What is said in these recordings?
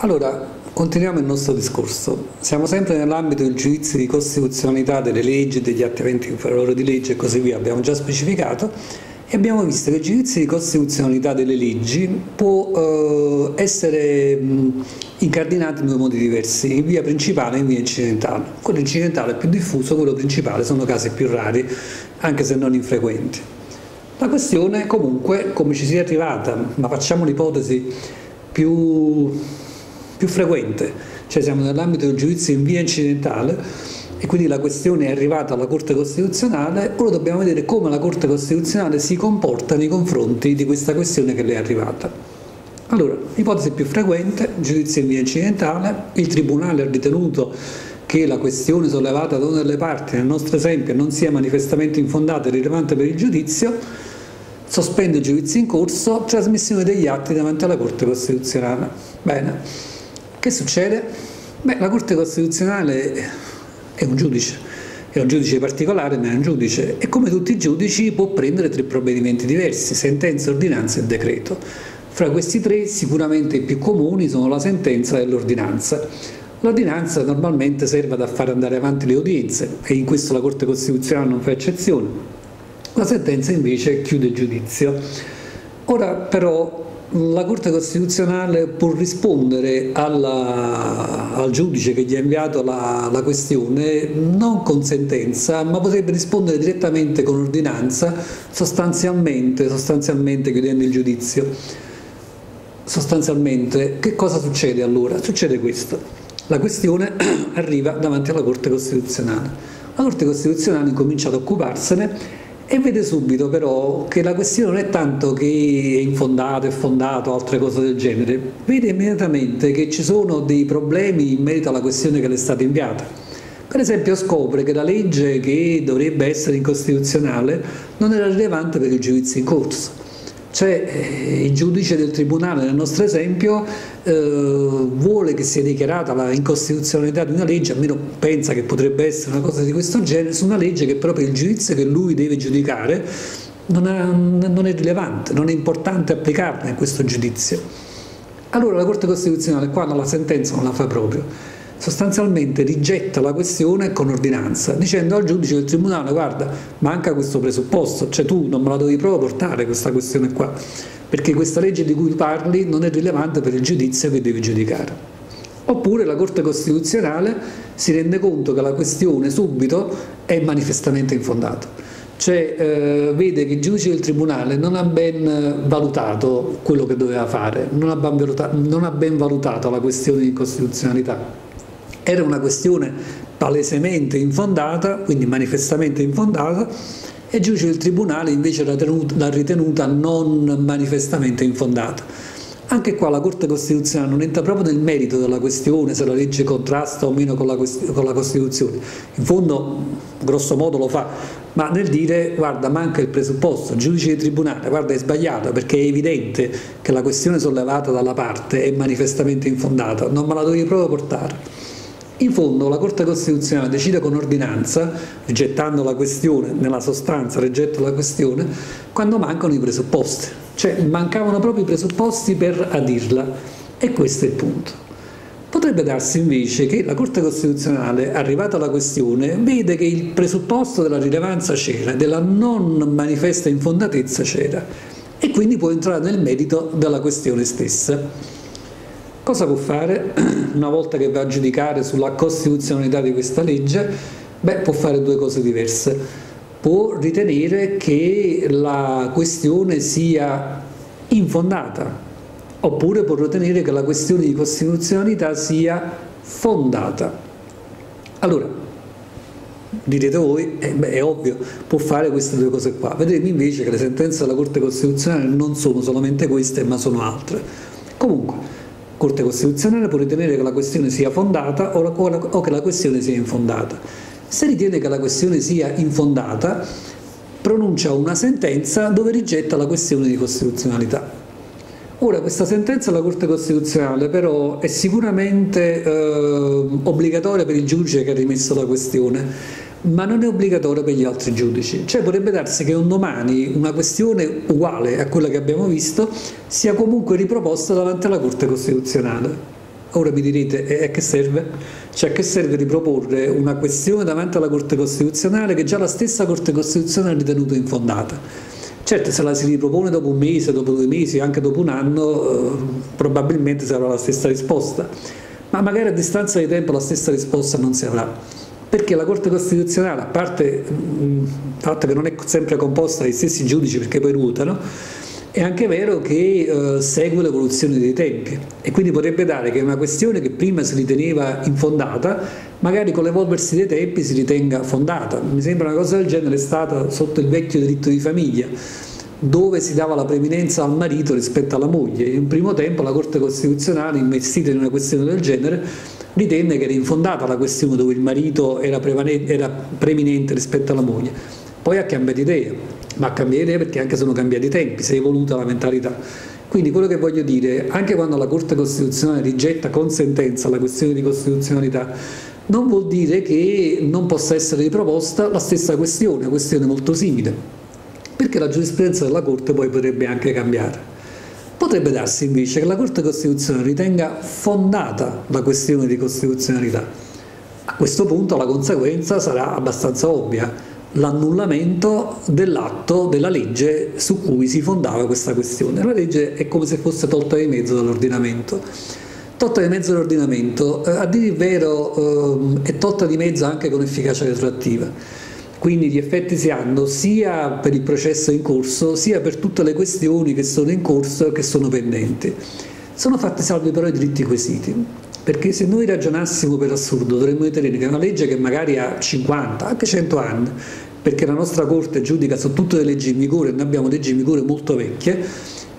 Allora, continuiamo il nostro discorso. Siamo sempre nell'ambito del giudizio di costituzionalità delle leggi, degli atti aventi in favore di legge e così via, abbiamo già specificato, e abbiamo visto che il giudizio di costituzionalità delle leggi può eh, essere mh, incardinato in due modi diversi, in via principale e in via incidentale. Quello incidentale è più diffuso, quello principale sono casi più rari, anche se non infrequenti. La questione comunque, come ci sia arrivata, ma facciamo l'ipotesi più più frequente, cioè siamo nell'ambito del giudizio in via incidentale e quindi la questione è arrivata alla Corte Costituzionale, ora dobbiamo vedere come la Corte Costituzionale si comporta nei confronti di questa questione che le è arrivata. Allora, ipotesi più frequente, giudizio in via incidentale, il Tribunale ha ritenuto che la questione sollevata da una delle parti, nel nostro esempio, non sia manifestamente infondata e rilevante per il giudizio, sospende il giudizio in corso, trasmissione degli atti davanti alla Corte Costituzionale. Bene. Che succede? Beh, la Corte Costituzionale è un giudice, è un giudice particolare, ma è un giudice e come tutti i giudici può prendere tre provvedimenti diversi, sentenza, ordinanza e decreto. Fra questi tre sicuramente i più comuni sono la sentenza e l'ordinanza. L'ordinanza normalmente serve ad fare andare avanti le udienze e in questo la Corte Costituzionale non fa eccezione. La sentenza invece chiude il giudizio. Ora però la Corte Costituzionale può rispondere alla, al giudice che gli ha inviato la, la, questione non con sentenza, ma potrebbe rispondere direttamente con ordinanza, sostanzialmente, sostanzialmente chiudendo il giudizio. Sostanzialmente, che cosa succede allora? Succede questo. La questione arriva davanti alla Corte Costituzionale. La Corte Costituzionale incomincia ad occuparsene e vede subito però che la questione non è tanto che è infondato, è fondato, altre cose del genere, vede immediatamente che ci sono dei problemi in merito alla questione che le è stata inviata. Per esempio scopre che la legge che dovrebbe essere incostituzionale non era rilevante per il giudizio in corso cioè eh, il giudice del tribunale, nel nostro esempio, eh, vuole che sia dichiarata la incostituzionalità di una legge, almeno pensa che potrebbe essere una cosa di questo genere, su una legge che proprio il giudizio che lui deve giudicare non è, non è rilevante, non è importante applicarla in questo giudizio. Allora la Corte Costituzionale qua la sentenza non la fa proprio sostanzialmente rigetta la questione con ordinanza, dicendo al giudice del tribunale guarda, manca questo presupposto, cioè tu non me la devi proprio portare questa questione qua, perché questa legge di cui parli non è rilevante per il giudizio che devi giudicare. Oppure la Corte Costituzionale si rende conto che la questione subito è manifestamente infondata, cioè eh, vede che il giudice del tribunale non ha ben valutato quello che doveva fare, non ha ben valutato, non ha ben valutato la questione di costituzionalità era una questione palesemente infondata, quindi manifestamente infondata, e il giudice del tribunale invece l'ha ritenuta non manifestamente infondata. Anche qua la Corte Costituzionale non entra proprio nel merito della questione se la legge contrasta o meno con la, con la Costituzione. In fondo, grosso modo lo fa, ma nel dire guarda manca il presupposto, il giudice di tribunale guarda è sbagliato perché è evidente che la questione sollevata dalla parte è manifestamente infondata, non me la dovevi proprio portare. In fondo la Corte Costituzionale decide con ordinanza, rigettando la questione, nella sostanza rigetta la questione, quando mancano i presupposti, cioè mancavano proprio i presupposti per adirla e questo è il punto. Potrebbe darsi invece che la Corte Costituzionale, arrivata alla questione, vede che il presupposto della rilevanza c'era, della non manifesta infondatezza c'era e quindi può entrare nel merito della questione stessa. Cosa può fare una volta che va a giudicare sulla costituzionalità di questa legge? Beh, può fare due cose diverse. Può ritenere che la questione sia infondata, oppure può ritenere che la questione di costituzionalità sia fondata. Allora, direte voi, eh, beh, è ovvio, può fare queste due cose qua. Vedremo invece che le sentenze della Corte Costituzionale non sono solamente queste, ma sono altre. Comunque, Corte Costituzionale può ritenere che la questione sia fondata o, la, o, la, o che la questione sia infondata. Se ritiene che la questione sia infondata, pronuncia una sentenza dove rigetta la questione di costituzionalità. Ora, questa sentenza della Corte Costituzionale però è sicuramente eh, obbligatoria per il giudice che ha rimesso la questione ma non è obbligatorio per gli altri giudici. Cioè potrebbe darsi che un domani una questione uguale a quella che abbiamo visto sia comunque riproposta davanti alla Corte Costituzionale. Ora mi direte, e a che serve? Cioè a che serve riproporre una questione davanti alla Corte Costituzionale che già la stessa Corte Costituzionale ha ritenuto infondata? Certo, se la si ripropone dopo un mese, dopo due mesi, anche dopo un anno, eh, probabilmente sarà la stessa risposta, ma magari a distanza di tempo la stessa risposta non si avrà. Perché la Corte Costituzionale, a parte il fatto che non è sempre composta dai stessi giudici perché poi ruotano, è anche vero che eh, segue l'evoluzione dei tempi e quindi potrebbe dare che una questione che prima si riteneva infondata, magari con l'evolversi dei tempi si ritenga fondata. Mi sembra una cosa del genere è stata sotto il vecchio diritto di famiglia, dove si dava la preminenza al marito rispetto alla moglie. In un primo tempo la Corte Costituzionale, investita in una questione del genere, ritenne che era infondata la questione dove il marito era, era preminente rispetto alla moglie. Poi ha cambiato idea ma cambia idea perché anche sono cambiati i tempi, si è evoluta la mentalità. Quindi quello che voglio dire, anche quando la Corte Costituzionale rigetta con sentenza la questione di costituzionalità, non vuol dire che non possa essere riproposta la stessa questione, una questione molto simile, perché la giurisprudenza della Corte poi potrebbe anche cambiare. Potrebbe darsi invece che la Corte Costituzionale ritenga fondata la questione di costituzionalità. A questo punto la conseguenza sarà abbastanza ovvia l'annullamento dell'atto, della legge su cui si fondava questa questione. La legge è come se fosse tolta di mezzo dall'ordinamento. Tolta di mezzo dall'ordinamento, eh, a dire il vero eh, è tolta di mezzo anche con efficacia retroattiva. Quindi gli effetti si hanno sia per il processo in corso, sia per tutte le questioni che sono in corso e che sono pendenti. Sono fatti salvi però i diritti quesiti perché se noi ragionassimo per assurdo dovremmo ritenere che una legge che magari ha 50, anche 100 anni, perché la nostra Corte giudica su tutte le leggi in vigore, noi abbiamo leggi in vigore molto vecchie,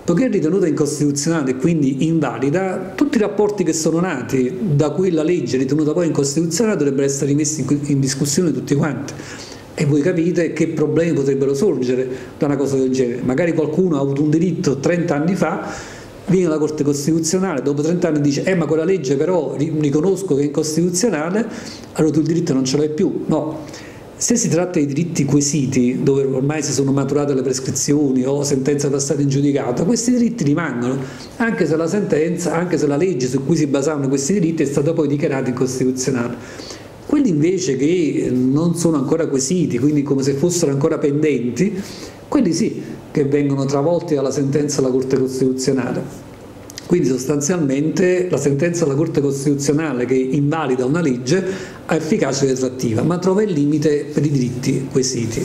poiché è ritenuta incostituzionale e quindi invalida, tutti i rapporti che sono nati da quella legge ritenuta poi incostituzionale dovrebbero essere rimessi in discussione tutti quanti. E voi capite che problemi potrebbero sorgere da una cosa del genere. Magari qualcuno ha avuto un diritto 30 anni fa viene la Corte Costituzionale, dopo 30 anni dice eh ma quella legge però riconosco che è incostituzionale, allora tu il diritto non ce l'hai più. No, se si tratta di diritti quesiti, dove ormai si sono maturate le prescrizioni o sentenza passata in giudicato, questi diritti rimangono, anche se la sentenza, anche se la legge su cui si basavano questi diritti è stata poi dichiarata incostituzionale. Quelli invece che non sono ancora quesiti, quindi come se fossero ancora pendenti, quelli sì, che vengono travolti dalla sentenza della Corte Costituzionale. Quindi sostanzialmente la sentenza della Corte Costituzionale che invalida una legge ha efficacia retroattiva, ma trova il limite per i diritti quesiti.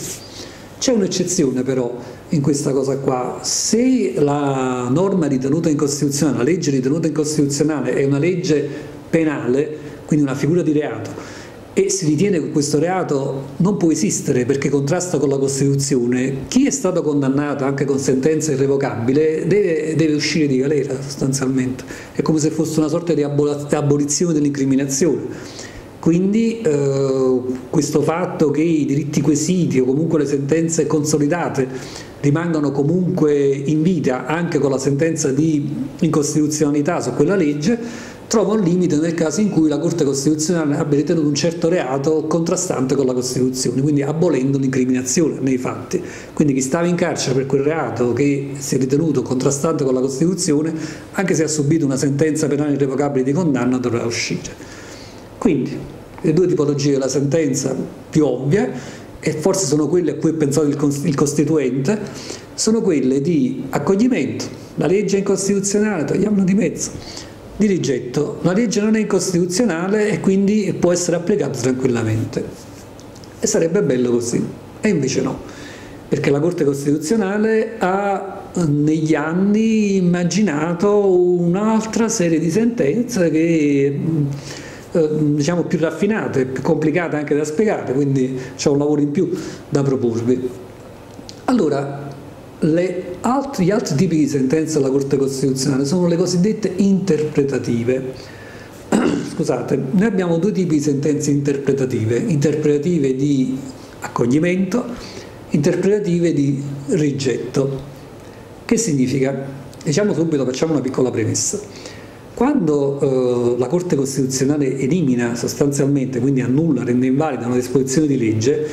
C'è un'eccezione però in questa cosa qua, se la norma ritenuta incostituzionale, la legge ritenuta incostituzionale è una legge penale, quindi una figura di reato, e si ritiene che questo reato non può esistere perché contrasta con la Costituzione, chi è stato condannato anche con sentenza irrevocabile deve, deve uscire di galera sostanzialmente, è come se fosse una sorta di abolizione dell'incriminazione. Quindi eh, questo fatto che i diritti quesiti o comunque le sentenze consolidate rimangano comunque in vita anche con la sentenza di incostituzionalità su quella legge trova un limite nel caso in cui la Corte Costituzionale abbia ritenuto un certo reato contrastante con la Costituzione, quindi abolendo l'incriminazione nei fatti. Quindi chi stava in carcere per quel reato che si è ritenuto contrastante con la Costituzione, anche se ha subito una sentenza penale irrevocabile di condanna, dovrà uscire. Quindi le due tipologie della sentenza più ovvie, e forse sono quelle a cui ha pensato il Costituente, sono quelle di accoglimento, la legge è incostituzionale, togliamola di mezzo di rigetto. La legge non è incostituzionale e quindi può essere applicata tranquillamente. E sarebbe bello così. E invece no, perché la Corte Costituzionale ha negli anni immaginato un'altra serie di sentenze che eh, diciamo più raffinate, più complicate anche da spiegare, quindi c'è un lavoro in più da proporvi. Allora, altri, gli altri tipi di sentenze della Corte Costituzionale sono le cosiddette interpretative. Scusate, noi abbiamo due tipi di sentenze interpretative, interpretative di accoglimento, interpretative di rigetto. Che significa? Diciamo subito, facciamo una piccola premessa. Quando eh, la Corte Costituzionale elimina sostanzialmente, quindi annulla, rende invalida una disposizione di legge,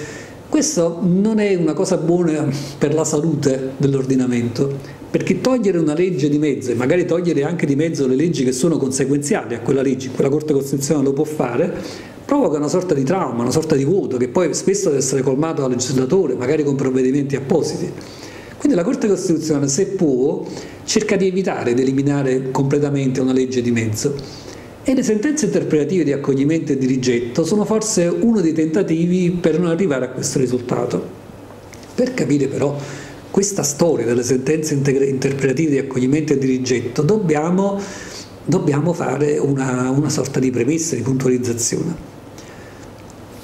questo non è una cosa buona per la salute dell'ordinamento, perché togliere una legge di mezzo e magari togliere anche di mezzo le leggi che sono conseguenziali a quella legge, quella Corte Costituzionale lo può fare, provoca una sorta di trauma, una sorta di vuoto che poi spesso deve essere colmato dal legislatore, magari con provvedimenti appositi. Quindi la Corte Costituzionale, se può, cerca di evitare di eliminare completamente una legge di mezzo. E le sentenze interpretative di accoglimento e di rigetto sono forse uno dei tentativi per non arrivare a questo risultato. Per capire però questa storia delle sentenze interpretative di accoglimento e di rigetto dobbiamo, dobbiamo fare una, una sorta di premessa, di puntualizzazione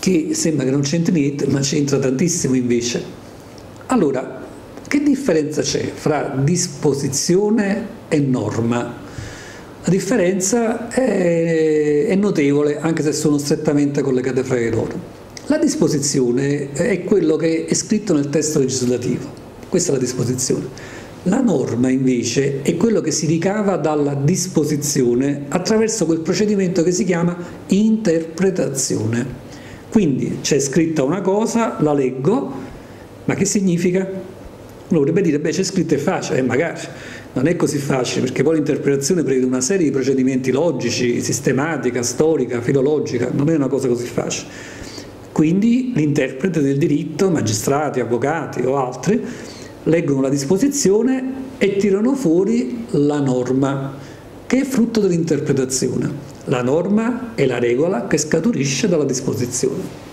che sembra che non c'entri niente, ma c'entra tantissimo invece. Allora, che differenza c'è fra disposizione e norma? La differenza è, è notevole, anche se sono strettamente collegate fra di loro. La disposizione è quello che è scritto nel testo legislativo, questa è la disposizione. La norma invece è quello che si ricava dalla disposizione attraverso quel procedimento che si chiama interpretazione. Quindi c'è scritta una cosa, la leggo, ma che significa? Uno potrebbe dire, beh c'è scritto è facile, eh, magari non è così facile, perché poi l'interpretazione prevede una serie di procedimenti logici, sistematica, storica, filologica, non è una cosa così facile. Quindi l'interprete del diritto, magistrati, avvocati o altri, leggono la disposizione e tirano fuori la norma, che è frutto dell'interpretazione. La norma è la regola che scaturisce dalla disposizione.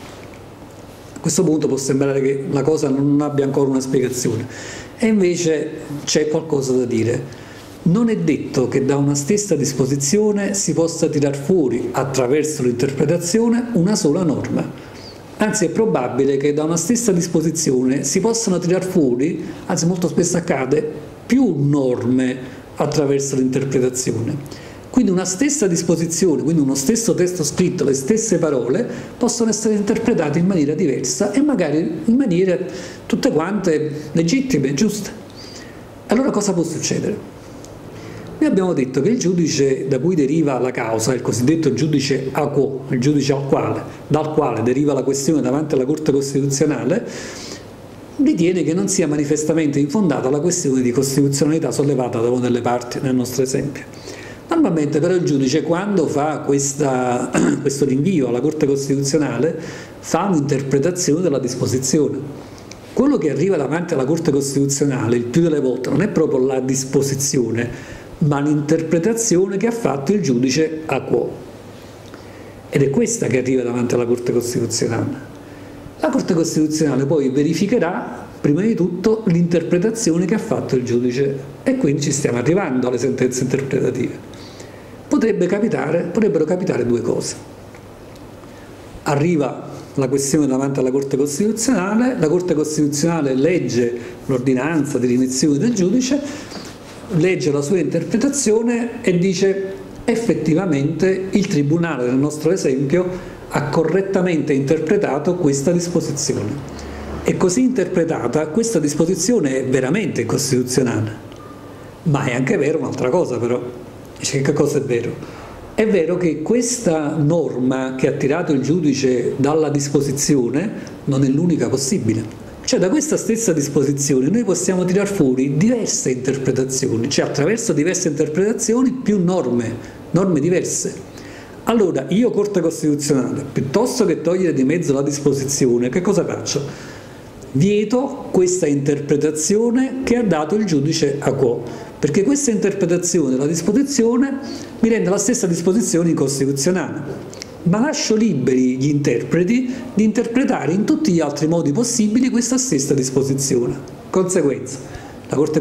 A questo punto può sembrare che la cosa non abbia ancora una spiegazione e invece c'è qualcosa da dire. Non è detto che da una stessa disposizione si possa tirar fuori attraverso l'interpretazione una sola norma. Anzi è probabile che da una stessa disposizione si possano tirar fuori, anzi molto spesso accade, più norme attraverso l'interpretazione. Quindi una stessa disposizione, quindi uno stesso testo scritto, le stesse parole, possono essere interpretate in maniera diversa e magari in maniere tutte quante legittime, giuste. Allora cosa può succedere? Noi abbiamo detto che il giudice da cui deriva la causa, il cosiddetto giudice a quo, il giudice al quale, dal quale deriva la questione davanti alla Corte Costituzionale, ritiene che non sia manifestamente infondata la questione di costituzionalità sollevata da una delle parti nel nostro esempio. Normalmente però il giudice quando fa questa, questo rinvio alla Corte Costituzionale fa un'interpretazione della disposizione. Quello che arriva davanti alla Corte Costituzionale il più delle volte non è proprio la disposizione, ma l'interpretazione che ha fatto il giudice a quo. Ed è questa che arriva davanti alla Corte Costituzionale. La Corte Costituzionale poi verificherà prima di tutto l'interpretazione che ha fatto il giudice e quindi ci stiamo arrivando alle sentenze interpretative potrebbe capitare, potrebbero capitare due cose. Arriva la questione davanti alla Corte Costituzionale, la Corte Costituzionale legge l'ordinanza di rimezione del giudice, legge la sua interpretazione e dice effettivamente il Tribunale, nel nostro esempio, ha correttamente interpretato questa disposizione. E così interpretata questa disposizione è veramente incostituzionale. Ma è anche vero un'altra cosa però, Dice che cosa è vero? È vero che questa norma che ha tirato il giudice dalla disposizione non è l'unica possibile. Cioè da questa stessa disposizione noi possiamo tirar fuori diverse interpretazioni, cioè attraverso diverse interpretazioni più norme, norme diverse. Allora io Corte Costituzionale, piuttosto che togliere di mezzo la disposizione, che cosa faccio? Vieto questa interpretazione che ha dato il giudice a quo perché questa interpretazione della disposizione mi rende la stessa disposizione incostituzionale, ma lascio liberi gli interpreti di interpretare in tutti gli altri modi possibili questa stessa disposizione. Conseguenza, la Corte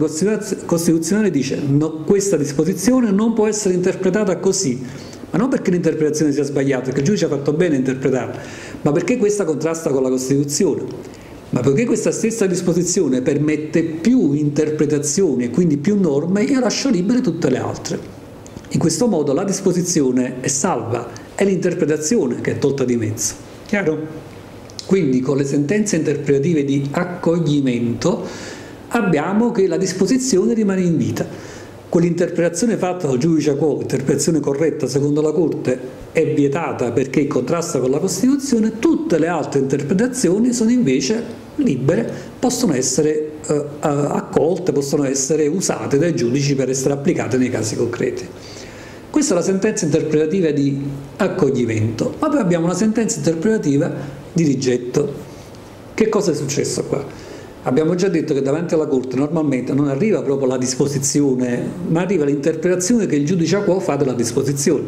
Costituzionale dice no, questa disposizione non può essere interpretata così, ma non perché l'interpretazione sia sbagliata, perché il giudice ha fatto bene a interpretarla, ma perché questa contrasta con la Costituzione. Ma poiché questa stessa disposizione permette più interpretazioni e quindi più norme, io lascio libere tutte le altre. In questo modo la disposizione è salva, è l'interpretazione che è tolta di mezzo. Chiaro? Quindi con le sentenze interpretative di accoglimento abbiamo che la disposizione rimane in vita. Quell'interpretazione fatta dal giudice a quo, interpretazione corretta secondo la Corte, è vietata perché contrasta con la Costituzione, tutte le altre interpretazioni sono invece libere possono essere eh, accolte, possono essere usate dai giudici per essere applicate nei casi concreti. Questa è la sentenza interpretativa di accoglimento, ma poi abbiamo una sentenza interpretativa di rigetto. Che cosa è successo qua? Abbiamo già detto che davanti alla Corte normalmente non arriva proprio la disposizione, ma arriva l'interpretazione che il giudice a quo fa della disposizione.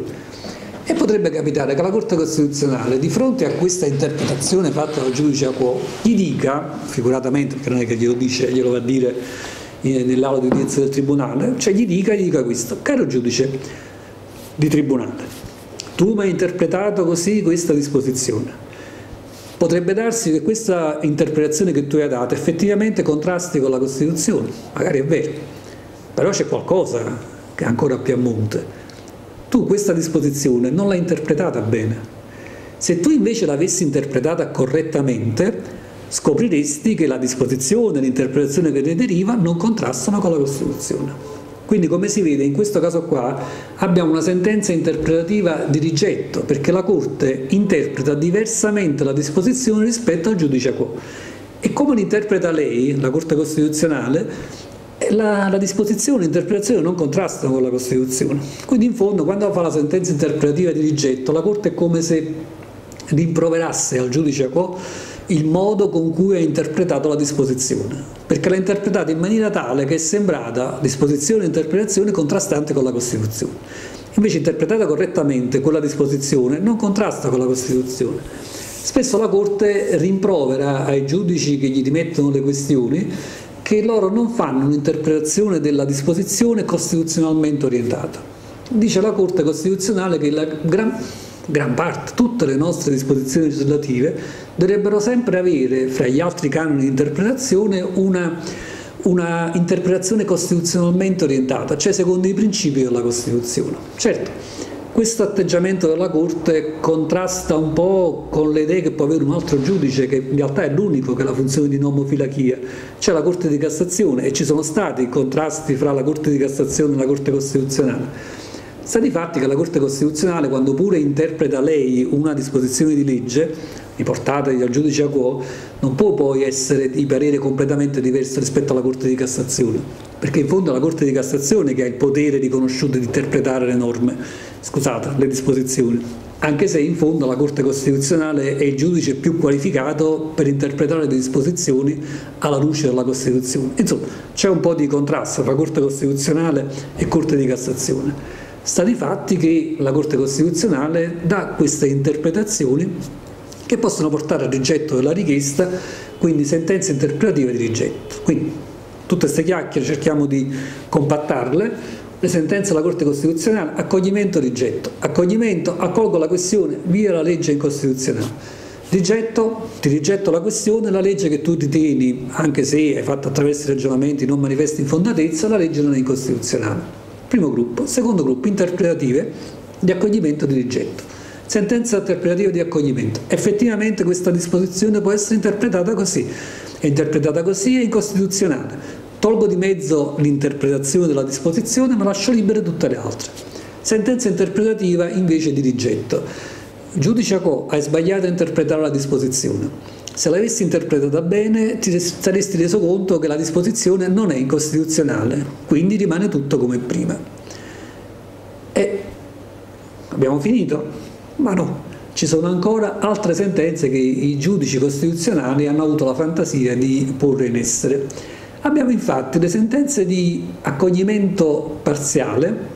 E potrebbe capitare che la Corte Costituzionale, di fronte a questa interpretazione fatta dal giudice a quo, gli dica, figuratamente, perché non è che glielo dice, glielo va a dire nell'aula di udienza del Tribunale, cioè gli dica, gli dica questo, caro giudice di Tribunale, tu mi hai interpretato così questa disposizione. Potrebbe darsi che questa interpretazione che tu hai dato effettivamente contrasti con la Costituzione, magari è vero, però c'è qualcosa che è ancora più a monte tu questa disposizione non l'hai interpretata bene. Se tu invece l'avessi interpretata correttamente, scopriresti che la disposizione l'interpretazione che ne deriva non contrastano con la Costituzione. Quindi come si vede in questo caso qua abbiamo una sentenza interpretativa di rigetto perché la Corte interpreta diversamente la disposizione rispetto al giudice quo. E come l'interpreta lei, la Corte Costituzionale, la, la disposizione, l'interpretazione non contrastano con la Costituzione. Quindi in fondo quando fa la sentenza interpretativa di rigetto, la Corte è come se rimproverasse al giudice quo il modo con cui ha interpretato la disposizione, perché l'ha interpretata in maniera tale che è sembrata disposizione e interpretazione contrastante con la Costituzione. Invece interpretata correttamente quella disposizione non contrasta con la Costituzione. Spesso la Corte rimprovera ai giudici che gli dimettono le questioni che loro non fanno un'interpretazione della disposizione costituzionalmente orientata. Dice la Corte Costituzionale che la gran, gran parte, tutte le nostre disposizioni legislative dovrebbero sempre avere, fra gli altri canoni di interpretazione, una, una interpretazione costituzionalmente orientata, cioè secondo i principi della Costituzione. Certo, questo atteggiamento della Corte contrasta un po' con le idee che può avere un altro giudice, che in realtà è l'unico che ha la funzione di nomofilachia, cioè la Corte di Cassazione, e ci sono stati contrasti fra la Corte di Cassazione e la Corte Costituzionale. Sta di fatti che la Corte Costituzionale, quando pure interpreta lei una disposizione di legge, riportata dal giudice a quo, non può poi essere di parere completamente diverso rispetto alla Corte di Cassazione, perché in fondo è la Corte di Cassazione che ha il potere riconosciuto di interpretare le norme scusate, le disposizioni, anche se in fondo la Corte Costituzionale è il giudice più qualificato per interpretare le disposizioni alla luce della Costituzione. Insomma, c'è un po' di contrasto tra Corte Costituzionale e Corte di Cassazione. Sta di fatti che la Corte Costituzionale dà queste interpretazioni che possono portare al rigetto della richiesta, quindi sentenze interpretative di rigetto. Quindi tutte queste chiacchiere cerchiamo di compattarle le sentenze della Corte Costituzionale, accoglimento, rigetto. Accoglimento, accolgo la questione, via la legge incostituzionale. Rigetto, ti rigetto la questione, la legge che tu ritieni, anche se hai fatto attraverso i ragionamenti non manifesti infondatezza, la legge non è incostituzionale. Primo gruppo. Secondo gruppo, interpretative di accoglimento di rigetto. Sentenza interpretativa di accoglimento. Effettivamente questa disposizione può essere interpretata così. È interpretata così, è incostituzionale Tolgo di mezzo l'interpretazione della disposizione ma lascio libere tutte le altre. Sentenza interpretativa invece di rigetto. Giudice Co, hai sbagliato a interpretare la disposizione. Se l'avessi interpretata bene ti saresti reso conto che la disposizione non è incostituzionale, quindi rimane tutto come prima. E abbiamo finito? Ma no, ci sono ancora altre sentenze che i giudici costituzionali hanno avuto la fantasia di porre in essere. Abbiamo infatti le sentenze di accoglimento parziale,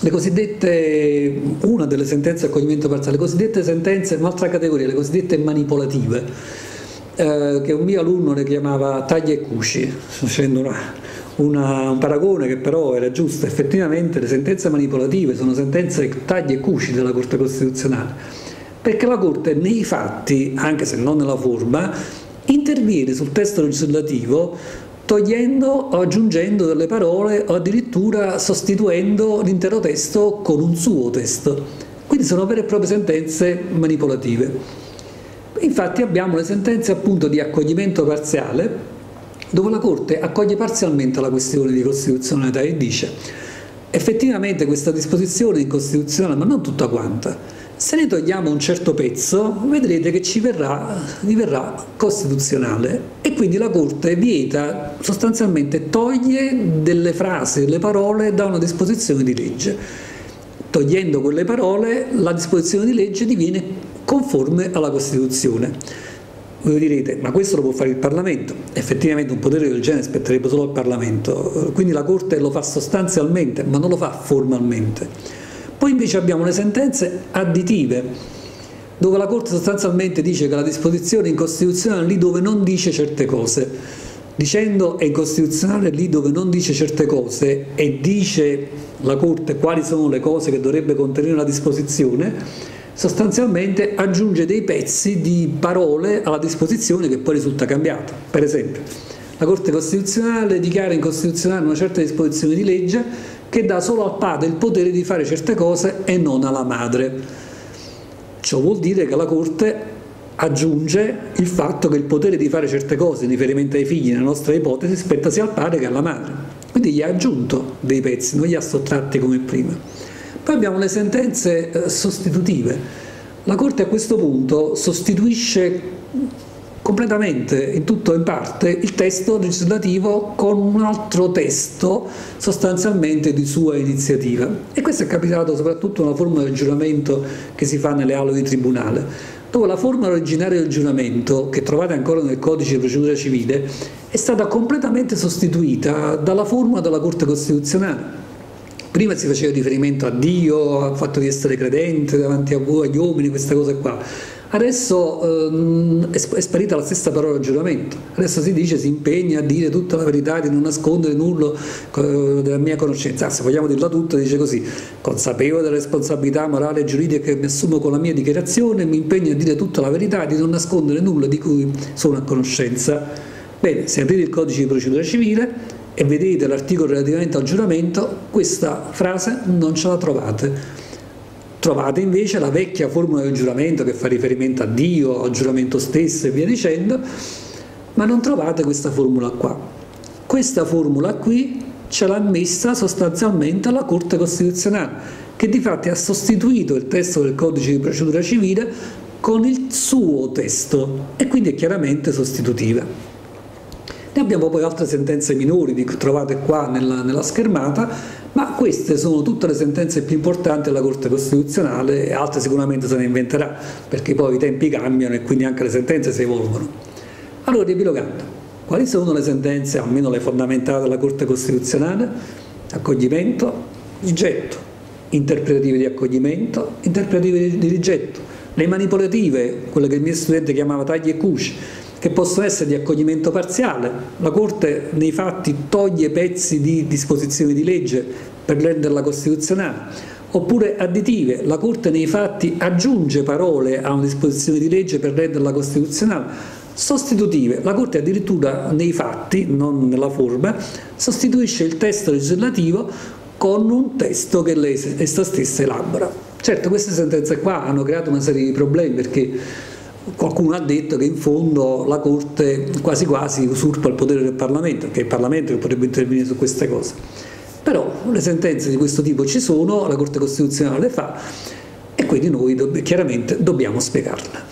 le cosiddette, una delle sentenze di accoglimento parziale, le cosiddette sentenze, un'altra categoria, le cosiddette manipolative, eh, che un mio alunno le chiamava taglia e cuci, facendo una, una, un paragone che però era giusto, effettivamente le sentenze manipolative sono sentenze taglia e cuci della Corte Costituzionale, perché la Corte nei fatti, anche se non nella forma, interviene sul testo legislativo togliendo o aggiungendo delle parole o addirittura sostituendo l'intero testo con un suo testo. Quindi sono vere e proprie sentenze manipolative. Infatti abbiamo le sentenze appunto di accoglimento parziale dove la Corte accoglie parzialmente la questione di costituzionalità e dice effettivamente questa disposizione è incostituzionale ma non tutta quanta Se ne togliamo un certo pezzo, vedrete che ci verrà, diverrà costituzionale e quindi la Corte vieta, sostanzialmente toglie delle frasi, delle parole da una disposizione di legge. Togliendo quelle parole, la disposizione di legge diviene conforme alla Costituzione. Voi direte, ma questo lo può fare il Parlamento? Effettivamente un potere del genere spetterebbe solo al Parlamento, quindi la Corte lo fa sostanzialmente, ma non lo fa formalmente. Poi invece abbiamo le sentenze additive, dove la Corte sostanzialmente dice che la disposizione è incostituzionale lì dove non dice certe cose. Dicendo è incostituzionale lì dove non dice certe cose e dice la Corte quali sono le cose che dovrebbe contenere la disposizione, sostanzialmente aggiunge dei pezzi di parole alla disposizione che poi risulta cambiata. Per esempio, la Corte Costituzionale dichiara incostituzionale una certa disposizione di legge che dà solo al padre il potere di fare certe cose e non alla madre. Ciò vuol dire che la Corte aggiunge il fatto che il potere di fare certe cose in riferimento ai figli, nella nostra ipotesi, spetta sia al padre che alla madre. Quindi gli ha aggiunto dei pezzi, non li ha sottratti come prima. Poi abbiamo le sentenze eh, sostitutive. La Corte a questo punto sostituisce completamente, in tutto o in parte, il testo legislativo con un altro testo sostanzialmente di sua iniziativa. E questo è capitato soprattutto nella forma del giuramento che si fa nelle aule di tribunale, dove la forma originaria del giuramento, che trovate ancora nel codice di procedura civile, è stata completamente sostituita dalla forma della Corte Costituzionale. Prima si faceva riferimento a Dio, al fatto di essere credente davanti a voi, agli uomini, queste cose qua. Adesso ehm, è sparita la stessa parola giuramento, adesso si dice si impegna a dire tutta la verità, di non nascondere nulla della mia conoscenza, se vogliamo dirla tutta dice così, consapevole della responsabilità morale e giuridica che mi assumo con la mia dichiarazione, mi impegno a dire tutta la verità, di non nascondere nulla di cui sono a conoscenza. Bene, se aprite il codice di procedura civile e vedete l'articolo relativamente al giuramento, questa frase non ce la trovate Trovate invece la vecchia formula del giuramento che fa riferimento a Dio, al giuramento stesso e via dicendo, ma non trovate questa formula qua. Questa formula qui ce l'ha messa sostanzialmente la Corte Costituzionale, che di fatti ha sostituito il testo del codice di procedura civile con il suo testo e quindi è chiaramente sostitutiva. Ne abbiamo poi altre sentenze minori, che trovate qua nella, nella schermata, ma queste sono tutte le sentenze più importanti della Corte Costituzionale e altre sicuramente se ne inventerà, perché poi i tempi cambiano e quindi anche le sentenze si evolvono. Allora, riepilogando, quali sono le sentenze, almeno le fondamentali della Corte Costituzionale? Accoglimento, rigetto, interpretative di accoglimento, interpretative di rigetto, le manipolative, quelle che il mio studente chiamava tagli e cuci, che possono essere di accoglimento parziale. La Corte nei fatti toglie pezzi di disposizioni di legge per renderla costituzionale, oppure additive, la Corte nei fatti aggiunge parole a una disposizione di legge per renderla costituzionale, sostitutive, la Corte addirittura nei fatti, non nella forma, sostituisce il testo legislativo con un testo che lei stessa elabora. Certo, queste sentenze qua hanno creato una serie di problemi perché qualcuno ha detto che in fondo la Corte quasi quasi usurpa il potere del Parlamento, che è il Parlamento che potrebbe intervenire su queste cose. Però le sentenze di questo tipo ci sono, la Corte Costituzionale le fa e quindi noi chiaramente dobbiamo spiegarle.